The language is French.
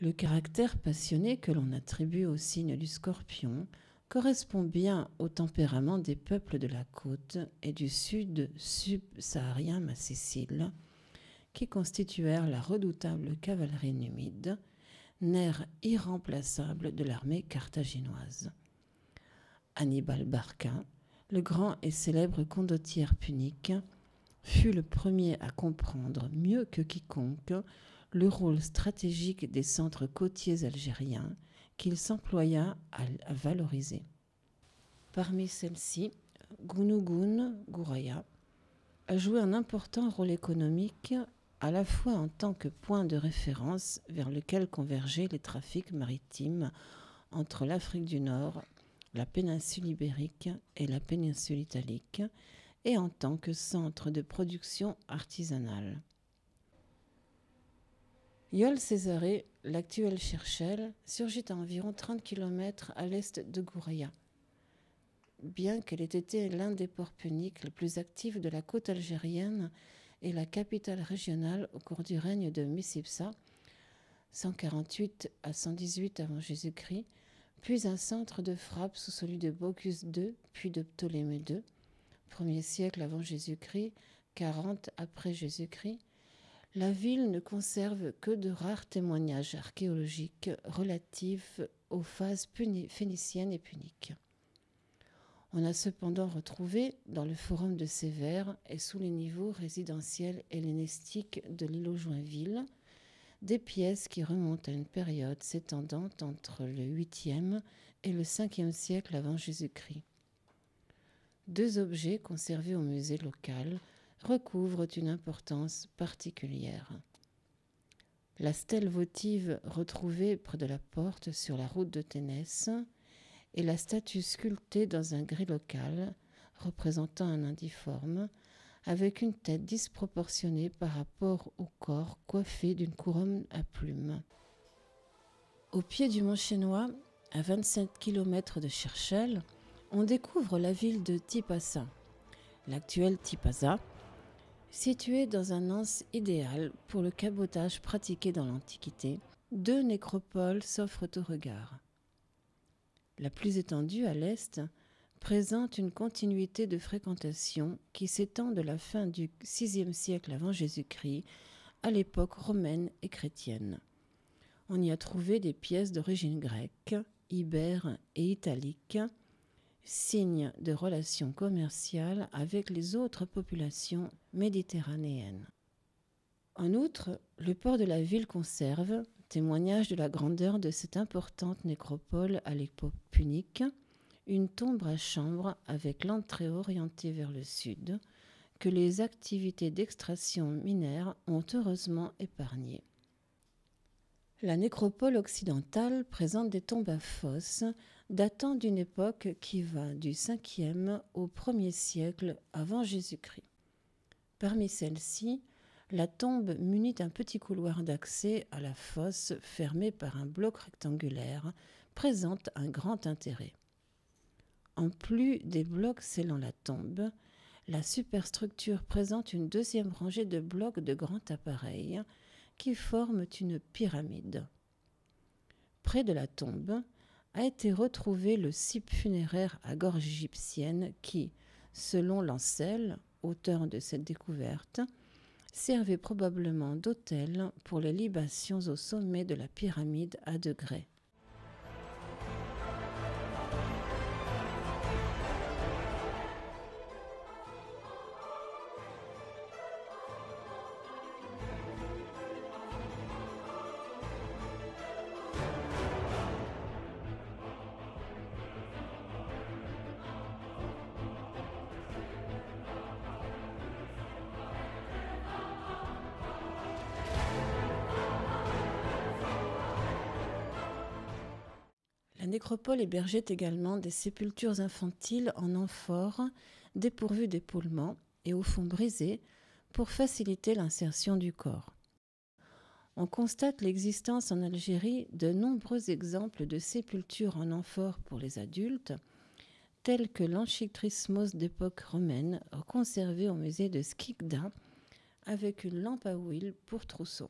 Le caractère passionné que l'on attribue au signe du scorpion correspond bien au tempérament des peuples de la côte et du sud subsaharien Massicile, qui constituèrent la redoutable cavalerie numide, nerf irremplaçable de l'armée carthaginoise. Hannibal Barca, le grand et célèbre condottière punique, fut le premier à comprendre mieux que quiconque le rôle stratégique des centres côtiers algériens qu'il s'employa à, valoriser. Parmi celles-ci, Gounougoun Gouraya a joué un important rôle économique à la fois en tant que point de référence vers lequel convergeaient les trafics maritimes entre l'Afrique du Nord, la péninsule ibérique et la péninsule italique, et en tant que centre de production artisanale. Yol Césarée, l'actuelle Cherchel, surgit à environ 30 km à l'est de Gouraya. Bien qu'elle ait été l'un des ports puniques les plus actifs de la côte algérienne et la capitale régionale au cours du règne de Missipsa, 148 à 118 avant Jésus-Christ, puis un centre de frappe sous celui de Bocchus II, puis de Ptolémée II, 1er siècle avant Jésus-Christ, 40 après Jésus-Christ, la ville ne conserve que de rares témoignages archéologiques relatifs aux phases phéniciennes et puniques. On a cependant retrouvé dans le forum de Sévère et sous les niveaux résidentiels hellénistiques de l'îlot Joinville des pièces qui remontent à une période s'étendant entre le 8e et le 5e siècle avant Jésus-Christ. Deux objets conservés au musée local recouvrent une importance particulière. La stèle votive retrouvée près de la porte sur la route de Ténès et la statue sculptée dans un gris local représentant un indiforme avec une tête disproportionnée par rapport au corps coiffé d'une couronne à plumes. Au pied du mont Chinois, à 27 km de Cherchel, on découvre la ville de Tipasa, l'actuelle Tipasa, Située dans un anse idéal pour le cabotage pratiqué dans l'Antiquité, deux nécropoles s'offrent au regard. La plus étendue à l'est présente une continuité de fréquentation qui s'étend de la fin du VIe siècle avant Jésus-Christ à l'époque romaine et chrétienne. On y a trouvé des pièces d'origine grecque, ibère et italique, signe de relations commerciales avec les autres populations méditerranéennes. En outre, le port de la ville conserve, témoignage de la grandeur de cette importante nécropole à l'époque punique, une tombe à chambre avec l'entrée orientée vers le sud, que les activités d'extraction minière ont heureusement épargnée. La nécropole occidentale présente des tombes à fosses datant d'une époque qui va du 5e au 1er siècle avant Jésus-Christ. Parmi celles-ci, la tombe munie d'un petit couloir d'accès à la fosse fermé par un bloc rectangulaire présente un grand intérêt. En plus des blocs scellant la tombe, la superstructure présente une deuxième rangée de blocs de grand appareil qui forment une pyramide. Près de la tombe, a été retrouvé le cipe funéraire à gorge égyptienne qui, selon Lancel, auteur de cette découverte, servait probablement d'autel pour les libations au sommet de la pyramide à degrés. Nécropole hébergeait également des sépultures infantiles en amphores dépourvues d'épaulements et au fond brisé pour faciliter l'insertion du corps. On constate l'existence en Algérie de nombreux exemples de sépultures en amphores pour les adultes, tels que l'anchitrismos d'époque romaine conservé au musée de Skikda avec une lampe à huile pour trousseau.